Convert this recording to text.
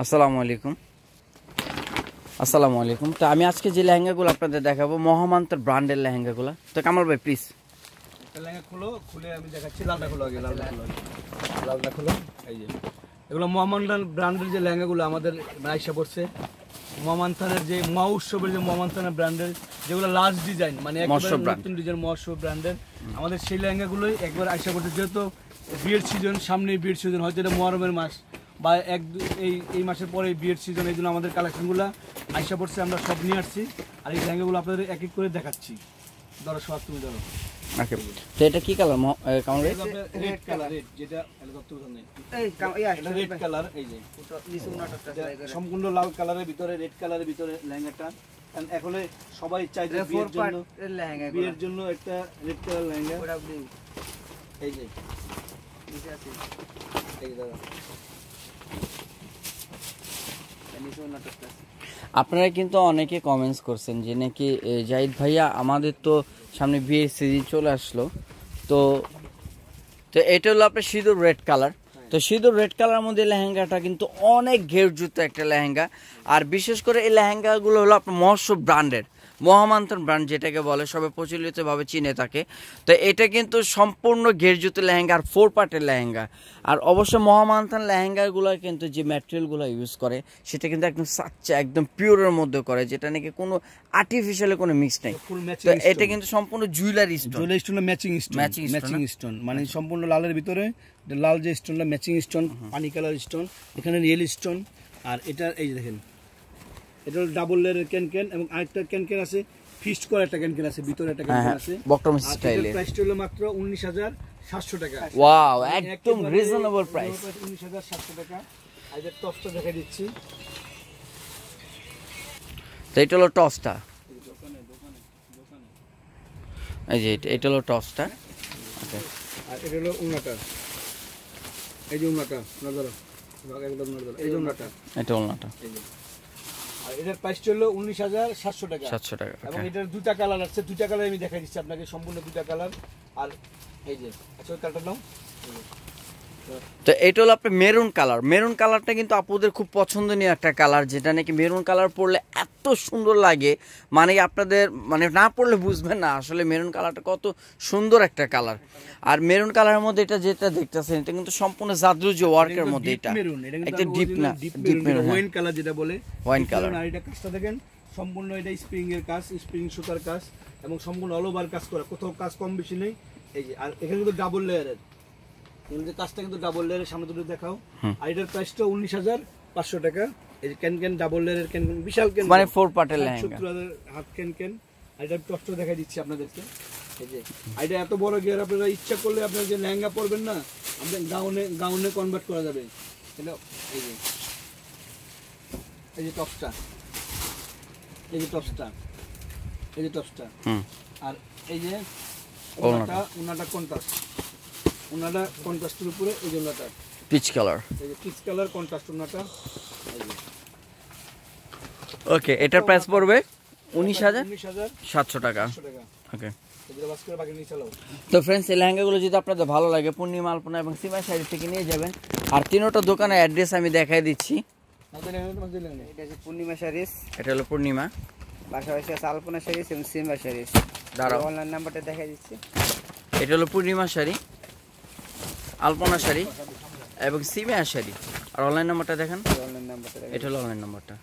আসসালামু আলাইকুম। আসসালামু আলাইকুম। তো আমি আজকে যে লেহেঙ্গাগুলো আপনাদের দেখাবো মহামান্তর ব্র্যান্ডের লেহেঙ্গাগুলো। তো কামাল ভাই প্লিজ লেহেঙ্গা খুলো খুলে আমি দেখাচ্ছি লালটা খুলো আগে লালটা খুলো। লালটা খুলো এই যে। এগুলো ব্র্যান্ডের যে লেহেঙ্গাগুলো আমাদের আইসা পড়ছে মোহাম্মদ যে মহা উৎসবের যে মোহাম্মদ খানের ব্র্যান্ডের যেগুলো লাস্ট ডিজাইন মানে নতুন ডিজাইন মহোৎসব ব্র্যান্ডের আমাদের সেই লেহেঙ্গাগুলোই একবার আইসা পড়ছে। যেহেতু বিয়ের সিজন সামনে বিয়ের সিজন হয়তো এটা মহরমের মাস। বা এক দু- এই এই মাসের পরে বিয়ের সিজন এই জন্য আমাদের কালেকশনগুলো আইসা পড়ছে আমরা সব নিয়ে আসছি। আর এই লেহেঙ্গাগুলো আপনাদের এক এক করে দেখাচ্ছি। ধরো সব তুমি ধরো। ওকে তো এটা কি কালার রেড? কালার রেড যেটা এটা ইয়া, রেড কালার এই যে। সম্পূর্ণ লাল কালারের ভিতরে রেড কালারের ভিতরে লেহেঙ্গাটা। কারণ এখন সবাই চাই যে বিয়ের জন্য। বিয়ের একটা রেড কালার লেহেঙ্গা। এই যে। এই যে দাদা এই নিচে উনাটা আছে। আপনারা কিন্তু অনেকে কমেন্টস করছেন যে নাকি জাহিদ ভাইয়া আমাদের তো সামনে বিয়ের সিজন চলে আসলো। তো তো এটা হলো আপনার সিঁদুর রেড কালার তো সিঁদুর রেড কালার মধ্যে লেহেঙ্গাটা কিন্তু অনেক ঘেরযুক্ত একটা লেহেঙ্গা। আর বিশেষ করে এই লেহেঙ্গাগুলো হলো আপনার মৎস্য ব্র্যান্ডের মহামান্তন ব্র্যান্ড যেটাকে বলে সবাই প্রচলিতভাবে চিনে থাকে। তো এটা কিন্তু সম্পূর্ণ ঘেরযুক্ত লেহেঙ্গা আর ফোর পার্টের লেহেঙ্গা। আর অবশ্য মহামান্তন লেহেঙ্গাগুলো কিন্তু যে ম্যাটেরিয়ালগুলো ইউজ করে সেটা কিন্তু একদম সাচ্চা একদম পিওরের মধ্যে করে যেটা নাকি কোনো আর্টিফিশিয়ালি কোনো মিক্স নেই। তো এটা কিন্তু সম্পূর্ণ jewellery stone jewellery stone matching stone matching stone মানে সম্পূর্ণ লালের ভিতরে লাল যে স্টোনটা ম্যাচিং স্টোন পানি কালার স্টোন এখানে রিয়েল স্টোন আর এটা এই যে দেখেন এটা হলো ডাবল লেয়ারের ক্যান ক্যান এবং আরেকটা ক্যান ক্যান আছে ফিস্ট করা একটা ক্যান ক্যান আছে ভিতরে একটা ক্যান হ্যাঁ আছে। বক্টম আর স্টাইলে প্রাইসটা হলো মাত্র উনিশ হাজার সাতশো টাকা। ওয়াও একদম রিজনেবল প্রাইস উনিশ হাজার সাতশো টাকা। আর টপটা দেখা দিচ্ছি। এটা হলো টসটা এই যে এটা- হলো টসটা আর এটা হলো উন্নাটা এই যে উন্নাটা নজর এই যে উন্নাটা এটা ওলনাটা এই যে। এটার প্রাইস হলো উনিশ হাজার সাতশো টাকা। সাতশো টাকা এবং এটার দুটা কালার আছে দুটা কালার আমি দেখাই দিচ্ছি আপনাকে সম্পূর্ণ দুটা কালার আর এই যে আচ্ছা ওই কালারটা নাও। তো এটা হলো আপনার মেরুন কালার মেরুন কালারটা কিন্তু আপুদের খুব পছন্দনীয় একটা কালার যেটা নাকি মেরুন কালার পরলে এত সুন্দর লাগে। মানে আপনাদের মানে না পড়লে বুঝবেন না আসলে মেরুন কালারটা কত সুন্দর একটা কালার আর মেরুন কালারের মধ্যে এটা যেটা দেখতেছেন এটা কিন্তু সম্পূর্ণ জাদ্রুজ ওয়ার্কের মধ্যে এটা। একটা ডিপ না ডিপ মেরুন wine color যেটা বলে। Color। maroon, আর এটা কাজটা দেখেন সম্পূর্ণ এটা স্প্রিং এর কাজ স্প্রিং সুতার কাজ এবং সম্পূর্ণ অল ওভার কাজ করা কোথাও কাজ কম বেশি নেই। এই যে আর এখানে কিন্তু ডাবল লেয়ারের কাজটা কিন্তু ডাবল লেয়ারের সামনে দুটো দেখাও। আর এটার প্রাইসটা উনিশ হাজার পাঁচশো টাকা। এই যে ক্যান ক্যান ডাবল লেয়ারের ক্যান ক্যান বিশাল ক্যান মানে ফোর পার্টের লেহেঙ্গা। সত্তর হাজার হাফ ক্যান ক্যান আর এটার টপটা দেখা দিচ্ছি আপনাদেরকে। এই যে এটা এত বড় গিয়ার আপনারা ইচ্ছা করলে আপনার যে লেহেঙ্গা পরবেন না আপনার গাউনে গাউনে কনভার্ট করা যাবে। এটা এই যে এই যে টপসটা এই যে টপসটা এই যে টপসটা আর এই যে ওড়নাটা। উনাটা উনাটা কন্ট্রাস্ট উনাটা কন্ট্রাস্টের উপরে এই যে পিচ কালার এই যে পিচ কালার কন্ট্রাস্ট যে ওকে এটার প্রাইস পড়বে উনিশ হাজার সাতশো টাকা। ওকে তো ফ্রেন্ডস এই লেহেঙ্গাগুলো যদি আপনাদের ভালো লাগে পূর্ণিমা আলপনা এবং সীমা শাড়ি থেকে নিয়ে যাবেন। আর তিনোটা দোকানের অ্যাড্রেস আমি দেখাই দিচ্ছি। পূর্ণিমা শাড়িস এটা হলো পূর্ণিমা। পাশাপাশি আছে আলপনা শাড়িস এবং সিম্বা শাড়িস দাঁড়াও। অনলাইন নাম্বারটা দেখাই দিচ্ছি। এটা হলো পূর্ণিমা শাড়ি আলপনা শাড়ি এবং সিমিয়া শাড়ি। আর অনলাইন নাম্বারটা দেখেন। অনলাইন নাম্বারটা এটা হলো অনলাইন নাম্বারটা